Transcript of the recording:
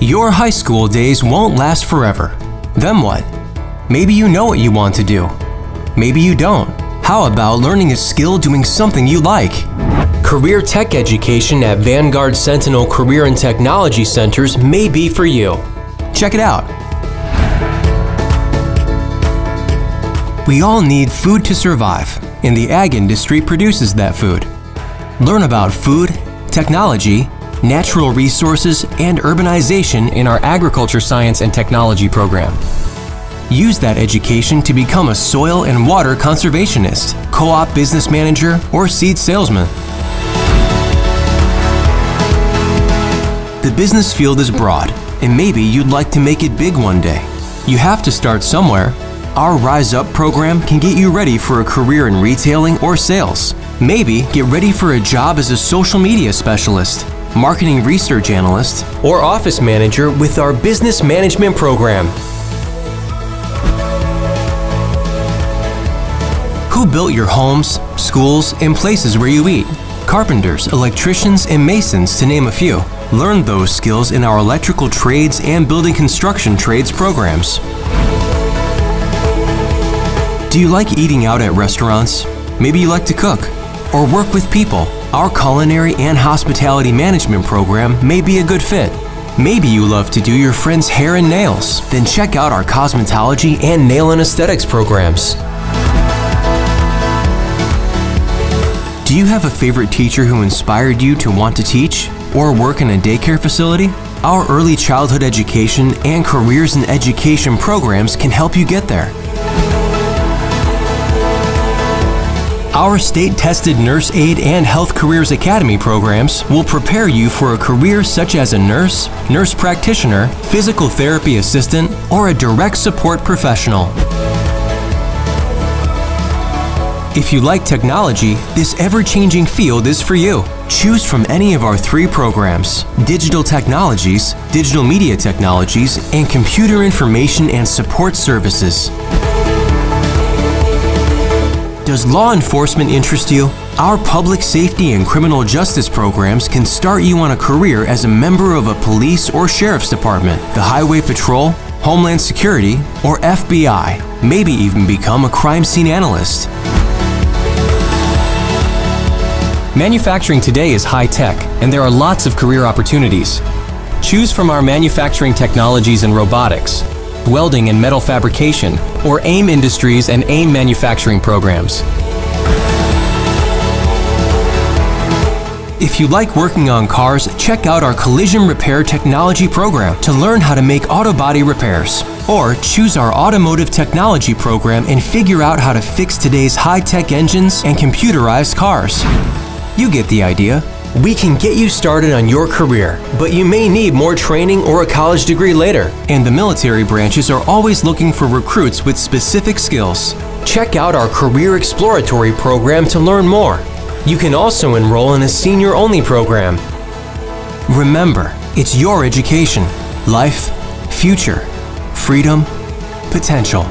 Your high school days won't last forever. Then what? Maybe you know what you want to do. Maybe you don't. How about learning a skill doing something you like? Career tech education at Vanguard Sentinel Career and Technology Centers may be for you. Check it out. We all need food to survive, and the ag industry produces that food. Learn about food, technology, natural resources, and urbanization in our Agriculture Science and Technology program. Use that education to become a soil and water conservationist, co op business manager, or seed salesman. The business field is broad, and maybe you'd like to make it big one day. You have to start somewhere. Our Rise Up program can get you ready for a career in retailing or sales. Maybe get ready for a job as a social media specialist, marketing research analyst, or office manager with our business management program. Who built your homes, schools, and places where you eat? Carpenters, electricians, and masons, to name a few. Learn those skills in our electrical trades and building construction trades programs. Do you like eating out at restaurants? Maybe you like to cook or work with people. Our culinary and hospitality management program may be a good fit. Maybe you love to do your friend's hair and nails. Then check out our cosmetology and nail and aesthetics programs. Do you have a favorite teacher who inspired you to want to teach or work in a daycare facility? Our early childhood education and careers in education programs can help you get there. Our state tested Nurse Aid and Health Careers Academy programs will prepare you for a career such as a nurse, nurse practitioner, physical therapy assistant, or a direct support professional. If you like technology, this ever changing field is for you. Choose from any of our three programs Digital Technologies, Digital Media Technologies, and Computer Information and Support Services. Does law enforcement interest you? Our public safety and criminal justice programs can start you on a career as a member of a police or sheriff's department, the Highway Patrol, Homeland Security, or FBI. Maybe even become a crime scene analyst. Manufacturing today is high tech, and there are lots of career opportunities. Choose from our manufacturing technologies and robotics, welding and metal fabrication, or AIM Industries and AIM manufacturing programs. If you like working on cars, check out our Collision Repair Technology program to learn how to make auto body repairs. Or choose our Automotive Technology program and figure out how to fix today's high tech engines and computerized cars. You get the idea. We can get you started on your career, but you may need more training or a college degree later. And the military branches are always looking for recruits with specific skills. Check out our Career Exploratory program to learn more. You can also enroll in a senior only program. Remember, it's your education, life, future, freedom, potential.